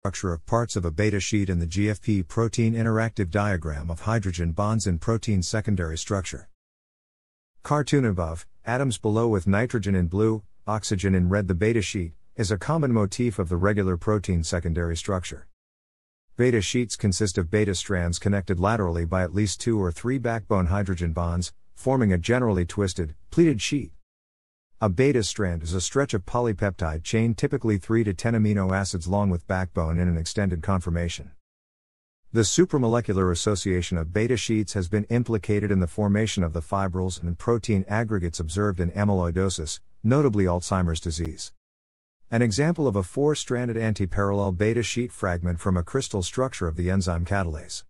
structure of parts of a beta sheet in the GFP protein interactive diagram of hydrogen bonds in protein secondary structure. Cartoon above, atoms below with nitrogen in blue, oxygen in red. The beta sheet is a common motif of the regular protein secondary structure. Beta sheets consist of beta strands connected laterally by at least two or three backbone hydrogen bonds, forming a generally twisted, pleated sheet. A beta strand is a stretch of polypeptide chain typically 3 to 10 amino acids long with backbone in an extended conformation. The supramolecular association of beta sheets has been implicated in the formation of the fibrils and protein aggregates observed in amyloidosis, notably Alzheimer's disease. An example of a four stranded antiparallel beta sheet fragment from a crystal structure of the enzyme catalase.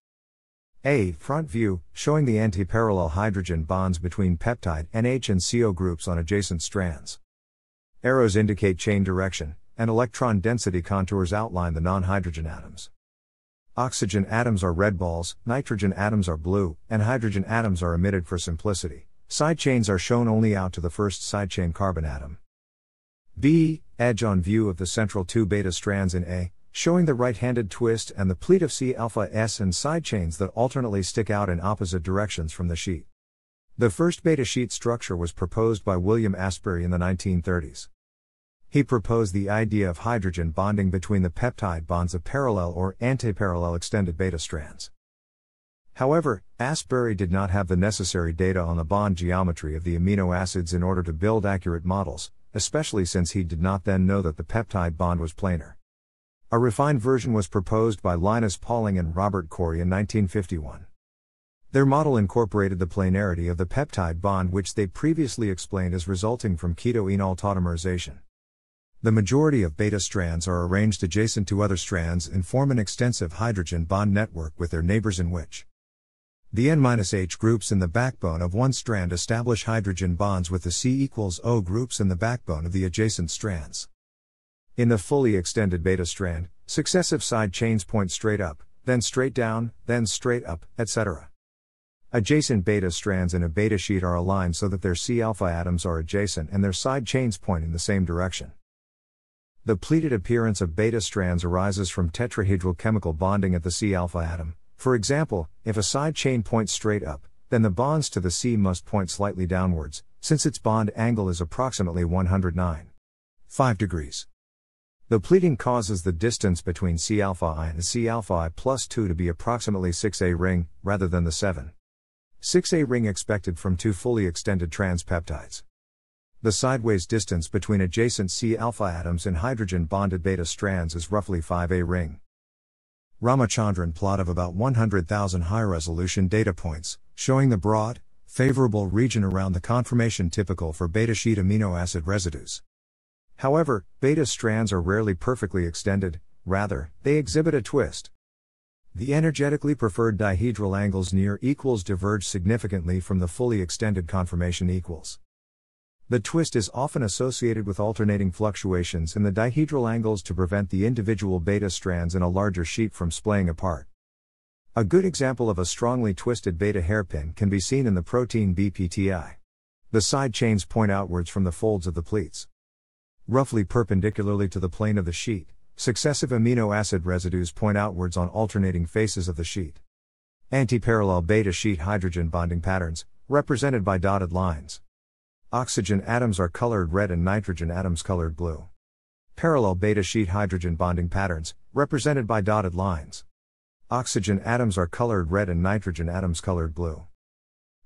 A. Front view, showing the antiparallel hydrogen bonds between peptide NH and CO groups on adjacent strands. Arrows indicate chain direction, and electron density contours outline the non hydrogen atoms. Oxygen atoms are red balls, nitrogen atoms are blue, and hydrogen atoms are omitted for simplicity. Side chains are shown only out to the first side chain carbon atom. B. Edge on view of the central two beta strands in A, showing the right-handed twist and the pleat of C alpha S and side chains that alternately stick out in opposite directions from the sheet. The first beta sheet structure was proposed by William Astbury in the 1930s. He proposed the idea of hydrogen bonding between the peptide bonds of parallel or antiparallel extended beta strands. However, Astbury did not have the necessary data on the bond geometry of the amino acids in order to build accurate models, especially since he did not then know that the peptide bond was planar. A refined version was proposed by Linus Pauling and Robert Corey in 1951. Their model incorporated the planarity of the peptide bond, which they previously explained as resulting from keto-enol tautomerization. The majority of beta strands are arranged adjacent to other strands and form an extensive hydrogen bond network with their neighbors in which the N-H groups in the backbone of one strand establish hydrogen bonds with the C equals O groups in the backbone of the adjacent strands. In the fully extended beta strand, successive side chains point straight up, then straight down, then straight up, etc. Adjacent beta strands in a beta sheet are aligned so that their C alpha atoms are adjacent and their side chains point in the same direction. The pleated appearance of beta strands arises from tetrahedral chemical bonding at the C alpha atom. For example, if a side chain points straight up, then the bonds to the C must point slightly downwards, since its bond angle is approximately 109.5 degrees. The pleating causes the distance between C alpha i and C alpha i plus 2 to be approximately 6a ring, rather than the 7. 6a ring expected from two fully extended transpeptides. The sideways distance between adjacent C alpha atoms in hydrogen bonded beta strands is roughly 5a ring. Ramachandran plot of about 100,000 high resolution data points, showing the broad, favorable region around the conformation typical for beta sheet amino acid residues. However, beta strands are rarely perfectly extended, rather, they exhibit a twist. The energetically preferred dihedral angles near equals diverge significantly from the fully extended conformation equals. The twist is often associated with alternating fluctuations in the dihedral angles to prevent the individual beta strands in a larger sheet from splaying apart. A good example of a strongly twisted beta hairpin can be seen in the protein BPTI. The side chains point outwards from the folds of the pleats roughly perpendicularly to the plane of the sheet, successive amino acid residues point outwards on alternating faces of the sheet. Antiparallel beta sheet hydrogen bonding patterns, represented by dotted lines. Oxygen atoms are colored red and nitrogen atoms colored blue. Parallel beta sheet hydrogen bonding patterns, represented by dotted lines. Oxygen atoms are colored red and nitrogen atoms colored blue.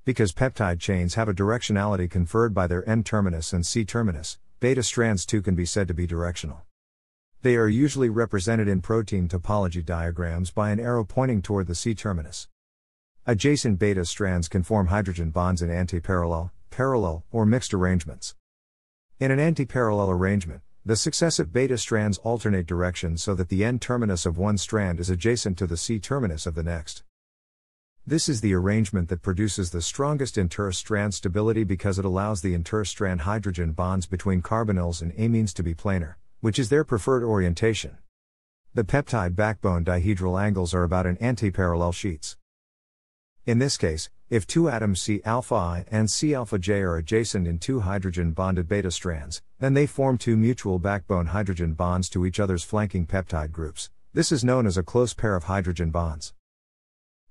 Because peptide chains have a directionality conferred by their N terminus and C terminus, Beta strands too can be said to be directional. They are usually represented in protein topology diagrams by an arrow pointing toward the C terminus. Adjacent beta strands can form hydrogen bonds in antiparallel, parallel, or mixed arrangements. In an antiparallel arrangement, the successive beta strands alternate directions so that the N terminus of one strand is adjacent to the C terminus of the next. This is the arrangement that produces the strongest inter-strand stability because it allows the inter-strand hydrogen bonds between carbonyls and amines to be planar, which is their preferred orientation. The peptide backbone dihedral angles are about in antiparallel sheets. In this case, if two atoms C alpha I and C alpha J are adjacent in two hydrogen bonded beta strands, then they form two mutual backbone hydrogen bonds to each other's flanking peptide groups, This is known as a close pair of hydrogen bonds.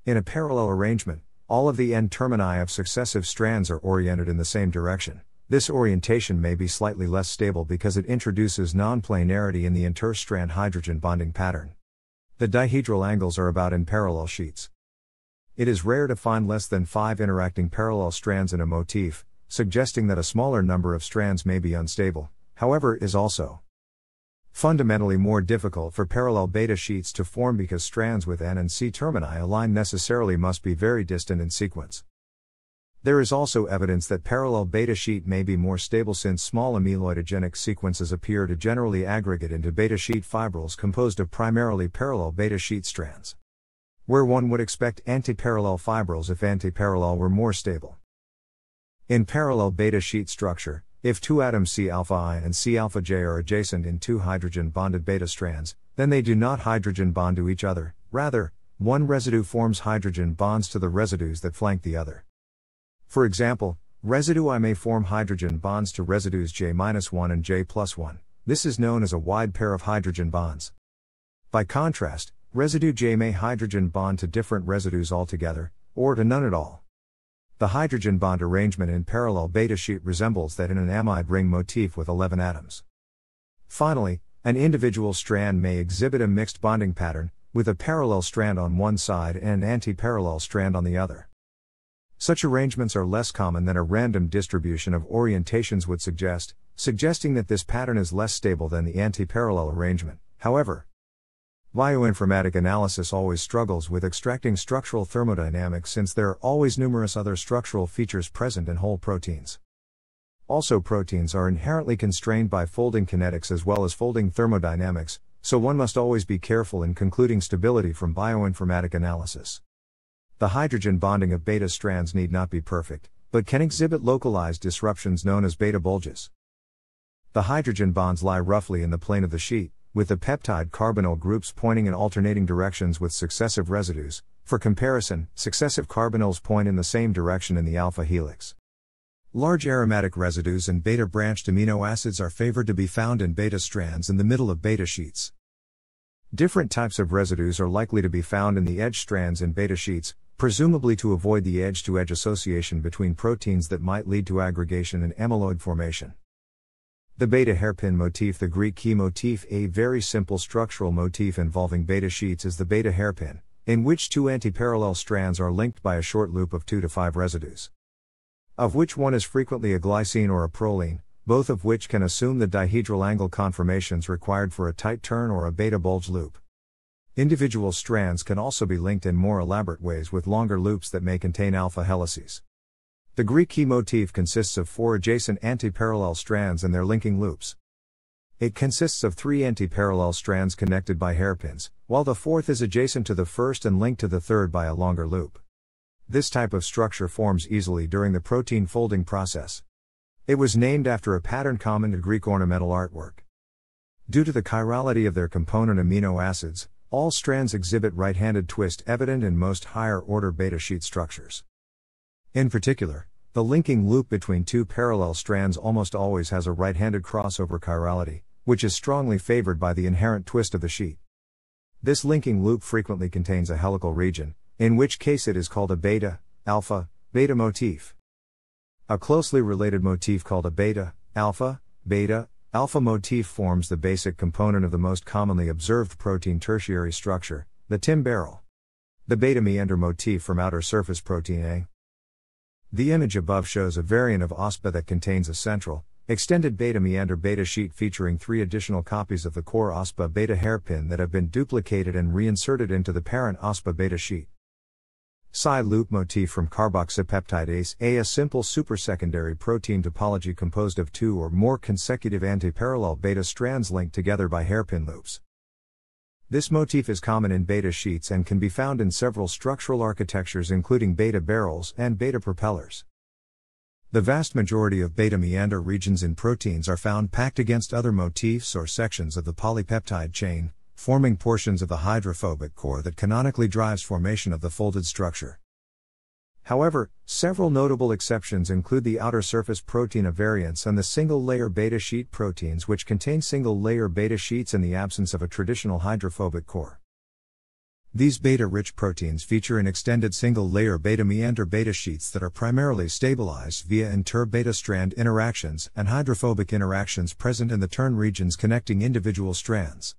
In a parallel arrangement, all of the N termini of successive strands are oriented in the same direction. This orientation may be slightly less stable because it introduces nonplanarity in the interstrand hydrogen bonding pattern. The dihedral angles are about in parallel sheets. It is rare to find less than five interacting parallel strands in a motif, suggesting that a smaller number of strands may be unstable, however, it is also fundamentally more difficult for parallel beta sheets to form because strands with N and C termini aligned necessarily must be very distant in sequence. There is also evidence that parallel beta sheet may be more stable since small amyloidogenic sequences appear to generally aggregate into beta sheet fibrils composed of primarily parallel beta sheet strands. Where one would expect antiparallel fibrils if antiparallel were more stable. In parallel beta sheet structure, if two atoms C alpha I and C alpha J are adjacent in two hydrogen bonded beta strands, then they do not hydrogen bond to each other, rather, one residue forms hydrogen bonds to the residues that flank the other. For example, residue I may form hydrogen bonds to residues J-1 and J plus 1. This is known as a wide pair of hydrogen bonds. By contrast, residue J may hydrogen bond to different residues altogether, or to none at all. The hydrogen bond arrangement in parallel beta sheet resembles that in an amide ring motif with 11 atoms. Finally, an individual strand may exhibit a mixed bonding pattern, with a parallel strand on one side and an anti-parallel strand on the other. Such arrangements are less common than a random distribution of orientations would suggest, suggesting that this pattern is less stable than the anti-parallel arrangement. However, Bioinformatic analysis always struggles with extracting structural thermodynamics since there are always numerous other structural features present in whole proteins. Also, proteins are inherently constrained by folding kinetics as well as folding thermodynamics, so one must always be careful in concluding stability from bioinformatic analysis. The hydrogen bonding of beta strands need not be perfect, but can exhibit localized disruptions known as beta bulges. The hydrogen bonds lie roughly in the plane of the sheet, with the peptide carbonyl groups pointing in alternating directions with successive residues. For comparison, successive carbonyls point in the same direction in the alpha helix. Large aromatic residues and beta branched amino acids are favored to be found in beta strands in the middle of beta sheets. Different types of residues are likely to be found in the edge strands in beta sheets, presumably to avoid the edge to edge association between proteins that might lead to aggregation and amyloid formation. The beta hairpin motif, the Greek key motif, a very simple structural motif involving beta sheets, is the beta hairpin, in which two antiparallel strands are linked by a short loop of 2 to 5 residues. Of which one is frequently a glycine or a proline, both of which can assume the dihedral angle conformations required for a tight turn or a beta bulge loop. Individual strands can also be linked in more elaborate ways with longer loops that may contain alpha helices. The Greek key motif consists of four adjacent antiparallel strands and their linking loops. It consists of three antiparallel strands connected by hairpins, while the fourth is adjacent to the first and linked to the third by a longer loop. This type of structure forms easily during the protein folding process. It was named after a pattern common to Greek ornamental artwork. Due to the chirality of their component amino acids, all strands exhibit right handed twist evident in most higher order beta sheet structures. In particular, the linking loop between two parallel strands almost always has a right handed crossover chirality, which is strongly favored by the inherent twist of the sheet. This linking loop frequently contains a helical region, in which case it is called a beta, alpha, beta motif. A closely related motif called a beta, alpha, beta, alpha motif forms the basic component of the most commonly observed protein tertiary structure, the TIM barrel. The beta meander motif from outer surface protein A. The image above shows a variant of OSPA that contains a central, extended beta meander beta sheet featuring three additional copies of the core OSPA beta hairpin that have been duplicated and reinserted into the parent OSPA beta sheet. Side loop motif from carboxypeptidase A, a simple supersecondary protein topology composed of two or more consecutive antiparallel beta strands linked together by hairpin loops. This motif is common in beta sheets and can be found in several structural architectures including beta barrels and beta propellers. The vast majority of beta meander regions in proteins are found packed against other motifs or sections of the polypeptide chain, forming portions of the hydrophobic core that canonically drives formation of the folded structure. However, several notable exceptions include the outer surface protein of variants and the single layer beta sheet proteins, which contain single layer beta sheets in the absence of a traditional hydrophobic core. These beta rich proteins feature in extended single layer beta meander beta sheets that are primarily stabilized via inter beta strand interactions and hydrophobic interactions present in the turn regions connecting individual strands.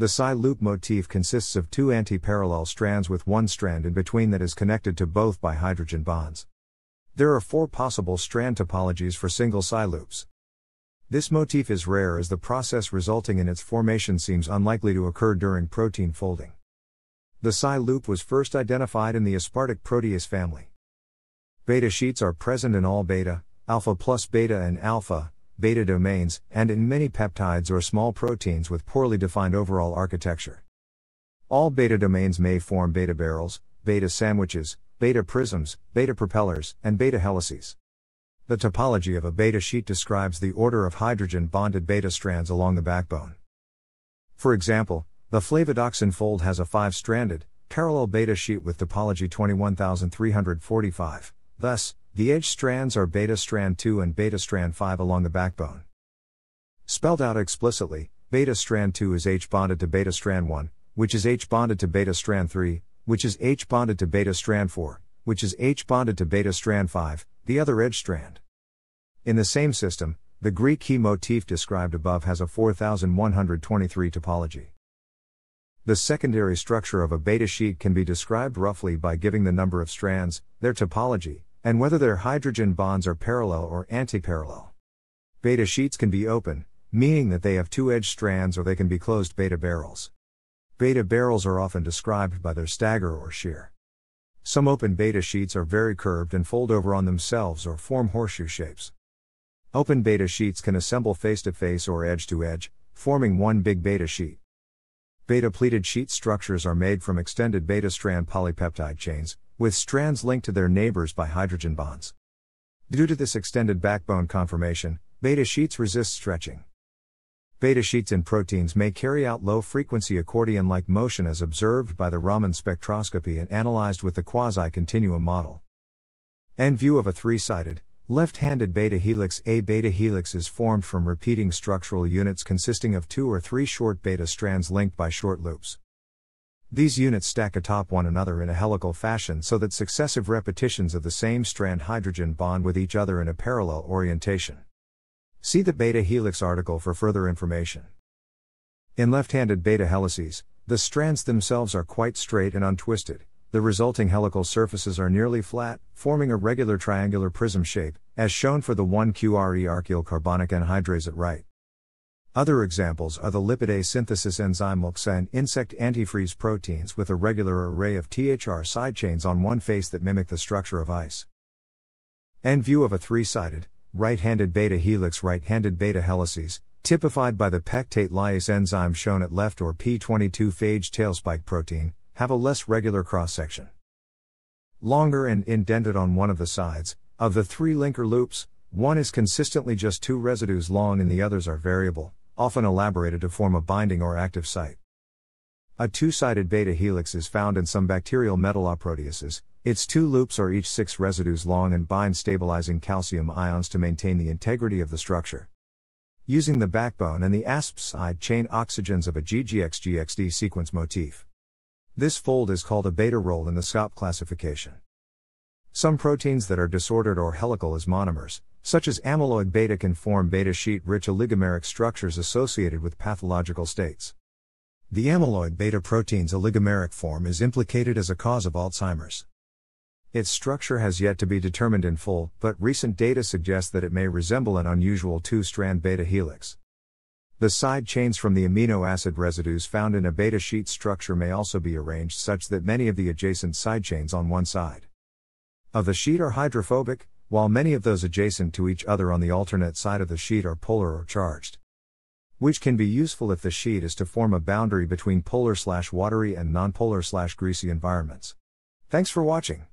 The psi loop motif consists of two anti-parallel strands with one strand in between that is connected to both by hydrogen bonds. There are four possible strand topologies for single psi loops. This motif is rare as the process resulting in its formation seems unlikely to occur during protein folding. The psi loop was first identified in the aspartic protease family. Beta sheets are present in all beta, alpha plus beta and alpha, beta domains, and in many peptides or small proteins with poorly defined overall architecture. All beta domains may form beta barrels, beta sandwiches, beta prisms, beta propellers, and beta helices. The topology of a beta sheet describes the order of hydrogen bonded beta strands along the backbone. For example, the flavodoxin fold has a five stranded, parallel beta sheet with topology 21345. Thus, the edge strands are beta strand 2 and beta strand 5 along the backbone. Spelled out explicitly, beta strand 2 is H bonded to beta strand 1, which is H bonded to beta strand 3, which is H bonded to beta strand 4, which is H bonded to beta strand 5, the other edge strand. In the same system, the Greek key motif described above has a 4123 topology. The secondary structure of a beta sheet can be described roughly by giving the number of strands, their topology, and whether their hydrogen bonds are parallel or antiparallel. Beta sheets can be open, meaning that they have two edge strands, or they can be closed beta barrels. Beta barrels are often described by their stagger or shear. Some open beta sheets are very curved and fold over on themselves or form horseshoe shapes. Open beta sheets can assemble face to face or edge to edge, forming one big beta sheet. Beta pleated sheet structures are made from extended beta strand polypeptide chains, with strands linked to their neighbors by hydrogen bonds. Due to this extended backbone conformation, beta sheets resist stretching. Beta sheets in proteins may carry out low frequency accordion like motion as observed by the Raman spectroscopy and analyzed with the quasi continuum model. End view of a three sided, left handed beta helix. A beta helix is formed from repeating structural units consisting of two or three short beta strands linked by short loops. These units stack atop one another in a helical fashion so that successive repetitions of the same strand hydrogen bond with each other in a parallel orientation. See the beta helix article for further information. In left handed beta helices, the strands themselves are quite straight and untwisted, the resulting helical surfaces are nearly flat, forming a regular triangular prism shape, as shown for the 1QRE archaeal carbonic anhydrase at right. Other examples are the lipid A synthesis enzyme LCA and insect antifreeze proteins with a regular array of THR side chains on one face that mimic the structure of ice. End view of a three sided, right handed beta helix, right handed beta helices, typified by the pectate lyase enzyme shown at left or P22 phage tailspike protein, have a less regular cross section. Longer and indented on one of the sides, of the three linker loops, one is consistently just two residues long and the others are variable, often elaborated to form a binding or active site. A two sided beta helix is found in some bacterial metalloproteases. Its two loops are each six residues long and bind stabilizing calcium ions to maintain the integrity of the structure. Using the backbone and the ASP side chain oxygens of a GGX-GXD sequence motif. This fold is called a beta roll in the SCOP classification. Some proteins that are disordered or helical as monomers, such as amyloid beta can form beta sheet rich oligomeric structures associated with pathological states. The amyloid beta protein's oligomeric form is implicated as a cause of Alzheimer's. Its structure has yet to be determined in full, but recent data suggest that it may resemble an unusual two strand beta helix. The side chains from the amino acid residues found in a beta sheet structure may also be arranged such that many of the adjacent side chains on one side of the sheet are hydrophobic, while many of those adjacent to each other on the alternate side of the sheet are polar or charged. Which can be useful if the sheet is to form a boundary between polar slash watery and nonpolar slash greasy environments. Thanks for watching.